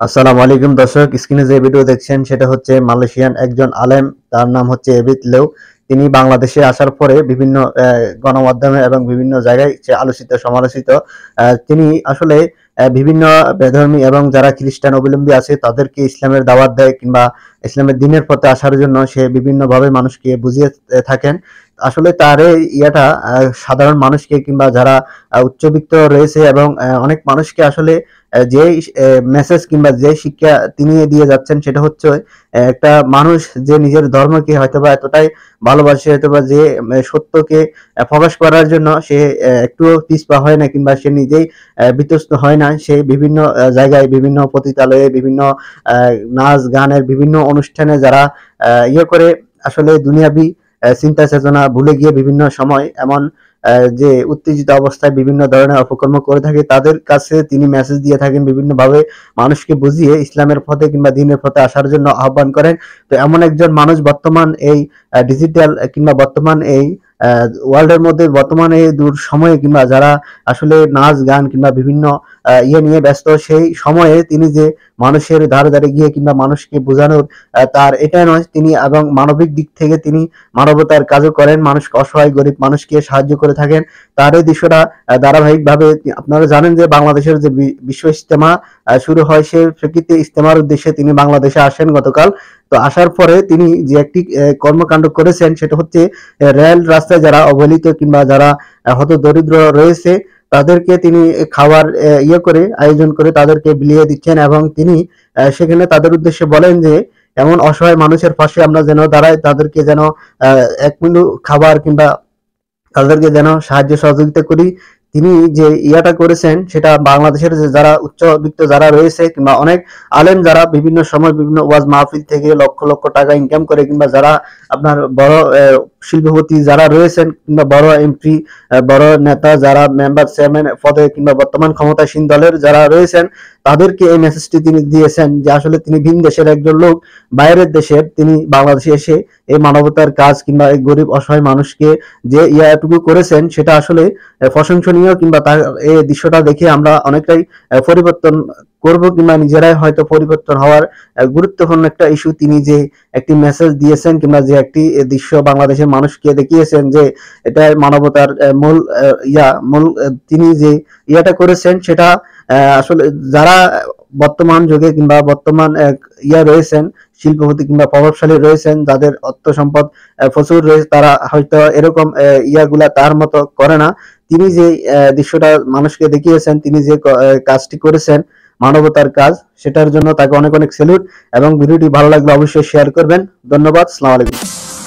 আসসালামু আলাইকুম দর্শক, স্ক্রিনে যে ভিডিও দেখছেন সেটা হচ্ছে মালয়েশিয়ান একজন আলেম, তার নাম হচ্ছে এবিত লেও তিনি বাংলাদেশে আসার পরে বিভিন্ন গণমাধ্যমে এবং বিভিন্ন জায়গায় আলোচিত, সমালোচিত। তিনি আসলে বিভিন্ন বেধর্মী এবং যারা খ্রিস্টান অবলম্বী আছে, তাদেরকে ইসলামের দাওয়াত দেয় কিংবা ইসলামের দিনের পথে আসার জন্য সে বিভিন্নভাবে মানুষকে বুঝিয়ে থাকেন। আসলে তার এই ইয়েটা সাধারণ মানুষকে কিংবা যারা উচ্চবিত্ত রয়েছে এবং অনেক মানুষকে আসলে যে মেসেজ কিংবা যে শিক্ষা তিনি দিয়ে যাচ্ছেন সেটা হচ্ছে একটা মানুষ যে নিজের ধর্মকে হয়তোবা এতটাই ভালোবাসে হয়তোবা যে সত্যকে প্রকাশ করার জন্য সে আহ, একটুও পিছপা হয় না কিংবা সে নিজেই বিতস্ত হয় না। সে বিভিন্ন জায়গায় বিভিন্ন পতিতালয়ে বিভিন্ন নাচ গানের বিভিন্ন অনুষ্ঠানে যারা ইয়ে করে আসলে দুনিয়াবি চিন্তা চেতনা ভুলে গিয়ে বিভিন্ন সময় এমন যে উত্তেজিত অবস্থায় বিভিন্ন ধরনের অপকর্ম করে থাকে, তাদের কাছে তিনি মেসেজ দিয়ে থাকেন বিভিন্ন ভাবে মানুষকে বুঝিয়ে ইসলামের পথে কিংবা দিনের পথে আসার জন্য আহ্বান করেন। তো এমন একজন মানুষ বর্তমান এই ডিজিটাল কিংবা বর্তমান এই ওয়ার্ল্ডের মধ্যে বর্তমান দূর সময়ে কিংবা যারা আসলে নাচ গান কিংবা বিভিন্ন ইয়ে নিয়ে ব্যস্ত সেই সময়ে তিনি যে মানুষের ধারে ধারে গিয়ে কিংবা মানুষকে বোঝানোর তার এটা নয় তিনি এবং মানবিক দিক থেকে তিনি মানবতার কাজও করেন মানুষকে অসহায় গরিব মানুষকে সাহায্য করে থাকেন। তার এই দৃশ্যটা ধারাবাহিকভাবে আপনারা জানেন যে বাংলাদেশের যে বিশ্ব ইজতেমা আহ, শুরু হয় সে প্রেক্ষিতে ইজতেমার উদ্দেশ্যে তিনি বাংলাদেশে আসেন গতকাল। তো আসার পরে তিনি যে একটি কর্মকাণ্ড করেছেন, সেটা হচ্ছে রেল রাস্তায় যারা অবহেলিত কিংবা যারা হত দরিদ্র রয়েছে, তাদেরকে তিনি খাবার ইয়ে করে, আয়োজন করে তাদেরকে বিলিয়ে দিচ্ছেন এবং তিনি সেখানে তাদের উদ্দেশ্যে বলেন যে, এমন অসহায় মানুষের পাশে আমরা যেন দাঁড়াই, তাদেরকে যেন এক মিনু খাবার কিংবা তাদেরকে যেন সাহায্য সহযোগিতা করি তিনি যে ইয়াটা করেছেন সেটা বাংলাদেশের যে যারা উচ্চবিত্ত যারা রয়েছে কিংবা অনেক আলেম যারা বিভিন্ন সময় বিভিন্ন ওয়াজ মাহফিল থেকে লক্ষ লক্ষ টাকা ইনকাম করে কিংবা যারা আপনার বড় শিল্পপতি যারা রয়েছেন কিংবা বড় এমপি বড় নেতা যারা মেম্বার চেয়ারম্যান পদে কিংবা বর্তমান ক্ষমতাসীন দলের যারা রয়েছেন তাদেরকে এই মেসেজটি তিনি দিয়েছেন যে আসলে তিনি ভিন দেশের একজন লোক বাইরের দেশের তিনি বাংলাদেশে এসে এই মানবতার কাজ কিংবা এই গরিব অসহায় মানুষকে যে ইয়াটুকু করেছেন সেটা আসলে আহ, প্রশংসনীয় কিংবা তার এই দৃশ্যটা দেখে আমরা অনেকটাই পরিবর্তন করব কিংবা নিজেরাই হয়তো পরিবর্তন হওয়ার গুরুত্বপূর্ণ একটা ইস্যু তিনি যে একটি মেসেজ দিয়েছেন কিংবা যে একটি দৃশ্য বাংলাদেশের মানুষকে দেখিয়েছেন যে এটা মানবতার মূল ইয়া, মূল তিনি যে ইয়াটা করেছেন সেটা আসলে যারা বর্তমান যুগে কিংবা বর্তমান ইয়া রয়েছেন, শিল্পপতি কিংবা প্রভাবশালী রয়েছেন, যাদের অর্থ সম্পদ প্রচুর রয়েছে, তারা হয়তো এরকম ইয়াগুলা তার মতো করে না। তিনি যে দৃশ্যটা মানুষকে দেখিয়েছেন, তিনি যে কাজটি করেছেন, মানবতার কাজ, সেটার জন্য তাকে অনেক অনেক স্যালুট এবং ভিডিওটি ভালো লাগলে অবশ্যই শেয়ার করবেন। ধন্যবাদ, সালাম